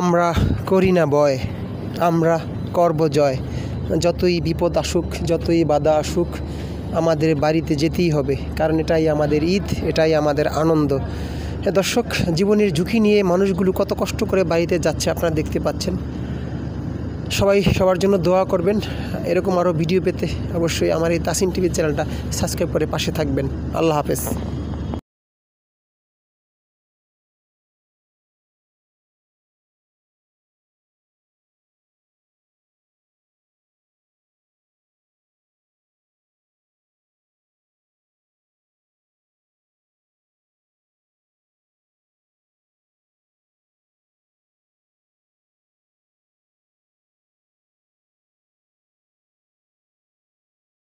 আমরা করি না বয় আমরা করব জয়। যতই বিপদ আসুক, যতই বাধা আসুক, আমাদের বাড়িতে যেতেই হবে, কারণ এটাই আমাদের ঈদ, এটাই আমাদের আনন্দ। দর্শক, জীবনের ঝুঁকি নিয়ে মানুষগুলো কত কষ্ট করে বাড়িতে যাচ্ছে আপনারা দেখতে পাচ্ছেন। সবাই সবার জন্য দোয়া করবেন। এরকম আরও ভিডিও পেতে অবশ্যই আমার এই তাসিন টিভি চ্যানেলটা সাবস্ক্রাইব করে পাশে থাকবেন। আল্লাহ হাফেজ।